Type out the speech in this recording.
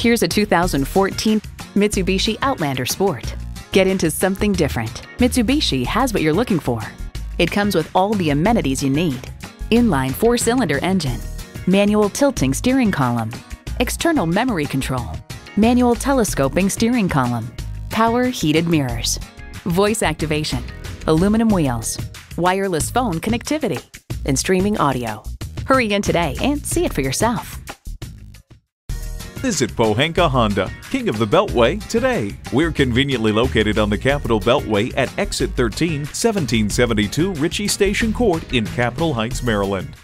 Here's a 2014 Mitsubishi Outlander Sport. Get into something different. Mitsubishi has what you're looking for. It comes with all the amenities you need. Inline four-cylinder engine, manual tilting steering column, external memory control, manual telescoping steering column, power heated mirrors, voice activation, aluminum wheels, wireless phone connectivity, and streaming audio. Hurry in today and see it for yourself. Visit Pohanka Honda, King of the Beltway, today. We're conveniently located on the Capitol Beltway at Exit 13, 1772 Ritchie Station Court in Capitol Heights, Maryland.